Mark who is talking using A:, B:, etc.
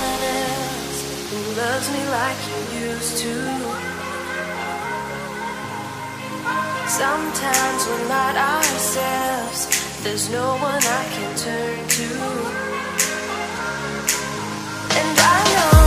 A: else who loves me like you used to. Sometimes we're not ourselves, there's no one I can turn to. And I know.